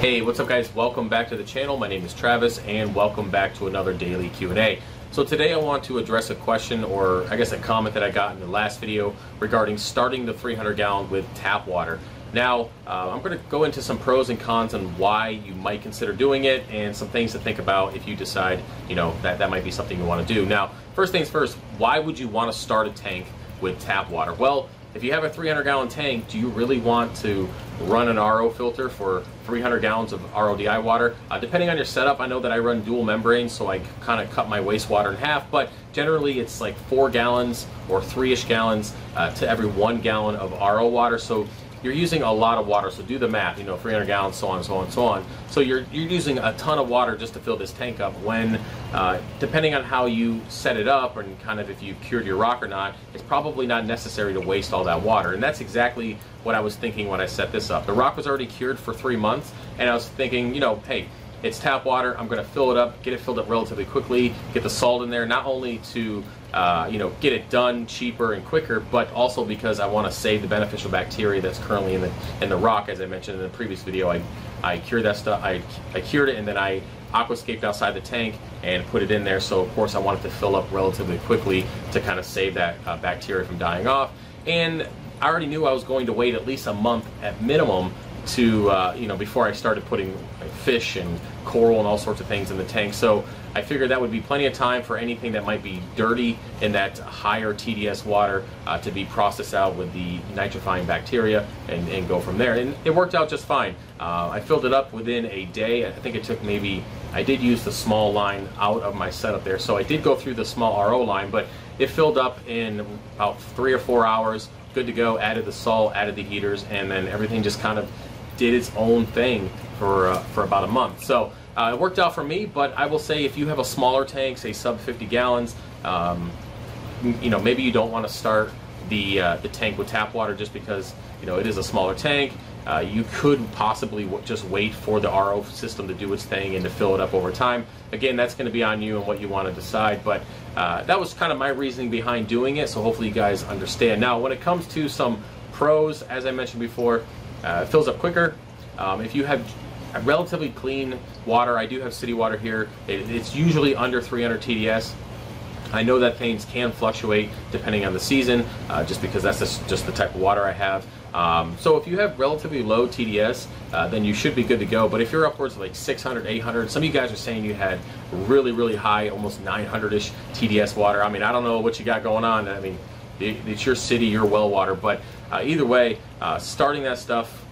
Hey, what's up guys? Welcome back to the channel. My name is Travis and welcome back to another daily Q&A. So today I want to address a question or I guess a comment that I got in the last video regarding starting the 300 gallon with tap water. Now, uh, I'm going to go into some pros and cons on why you might consider doing it and some things to think about if you decide, you know, that that might be something you want to do. Now, first things first, why would you want to start a tank with tap water? Well, if you have a 300 gallon tank, do you really want to run an RO filter for 300 gallons of RODI water? Uh, depending on your setup, I know that I run dual membrane, so I kind of cut my wastewater in half, but generally it's like four gallons or three-ish gallons uh, to every one gallon of RO water. So you're using a lot of water. So do the math, you know, 300 gallons, so on, so on, so on. So you're, you're using a ton of water just to fill this tank up when, uh, depending on how you set it up and kind of if you've cured your rock or not, it's probably not necessary to waste all that water. And that's exactly what I was thinking when I set this up. The rock was already cured for three months, and I was thinking, you know, hey, it's tap water. I'm going to fill it up, get it filled up relatively quickly, get the salt in there, not only to uh, you know get it done cheaper and quicker, but also because I want to save the beneficial bacteria that's currently in the in the rock. As I mentioned in the previous video, I I cured that stuff. I I cured it and then I aquascaped outside the tank and put it in there. So of course I want it to fill up relatively quickly to kind of save that uh, bacteria from dying off. And I already knew I was going to wait at least a month at minimum to uh, you know before I started putting fish and coral and all sorts of things in the tank. So I figured that would be plenty of time for anything that might be dirty in that higher TDS water uh, to be processed out with the nitrifying bacteria and, and, go from there. And it worked out just fine. Uh, I filled it up within a day. I think it took maybe, I did use the small line out of my setup there. So I did go through the small RO line, but it filled up in about three or four hours. Good to go, added the salt, added the heaters, and then everything just kind of did its own thing for, uh, for about a month. So uh, it worked out for me, but I will say if you have a smaller tank, say sub 50 gallons, um, you know, maybe you don't want to start the, uh, the tank with tap water just because, you know, it is a smaller tank. Uh, you could possibly just wait for the RO system to do its thing and to fill it up over time. Again, that's going to be on you and what you want to decide, but uh, that was kind of my reasoning behind doing it, so hopefully you guys understand. Now, when it comes to some pros, as I mentioned before, uh, it fills up quicker. Um, if you have relatively clean water, I do have city water here. It, it's usually under 300 TDS. I know that things can fluctuate depending on the season, uh, just because that's just, the type of water I have. Um, so if you have relatively low TDS, uh, then you should be good to go. But if you're upwards of like 600, 800, some of you guys are saying you had really, really high, almost 900-ish TDS water. I mean, I don't know what you got going on. I mean, it's your city, your well water. But uh, either way, uh, starting that stuff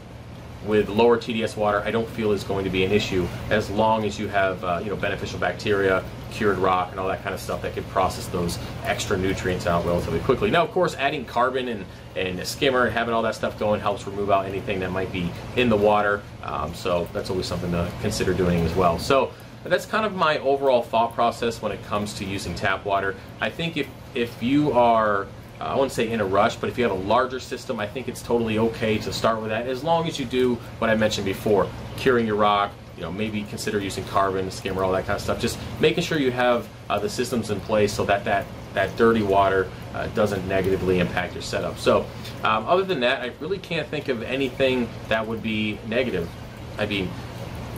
with lower TDS water, I don't feel is going to be an issue as long as you have uh, you know beneficial bacteria, cured rock, and all that kind of stuff that can process those extra nutrients out relatively quickly. Now, of course, adding carbon and, and a skimmer and having all that stuff going helps remove out anything that might be in the water. Um, so that's always something to consider doing as well. So that's kind of my overall thought process when it comes to using tap water. I think if if you are uh, I wouldn't say in a rush, but if you have a larger system, I think it's totally okay to start with that as long as you do what I mentioned before, curing your rock, you know, maybe consider using carbon, skimmer, all that kind of stuff. Just making sure you have uh, the systems in place so that that, that dirty water uh, doesn't negatively impact your setup. So um, other than that, I really can't think of anything that would be negative. I mean,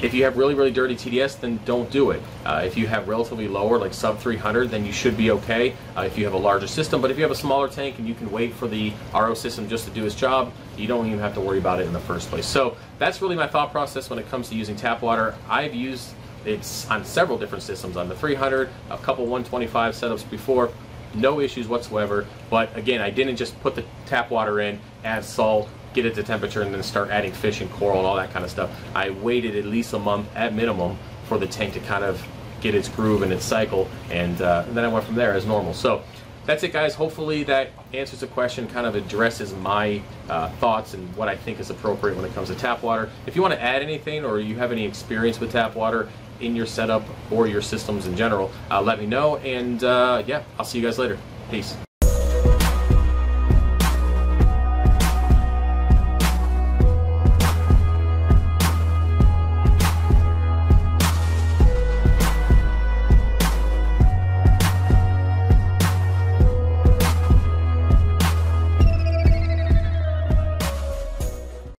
if you have really, really dirty TDS, then don't do it. Uh, if you have relatively lower, like sub 300, then you should be okay uh, if you have a larger system. But if you have a smaller tank and you can wait for the RO system just to do its job, you don't even have to worry about it in the first place. So that's really my thought process when it comes to using tap water. I've used it on several different systems, on the 300, a couple 125 setups before, no issues whatsoever. But again, I didn't just put the tap water in, add salt, get it to temperature and then start adding fish and coral and all that kind of stuff. I waited at least a month at minimum for the tank to kind of get its groove and its cycle and, uh, and then I went from there as normal. So that's it guys. Hopefully that answers the question, kind of addresses my uh, thoughts and what I think is appropriate when it comes to tap water. If you want to add anything or you have any experience with tap water in your setup or your systems in general, uh, let me know and uh, yeah, I'll see you guys later. Peace.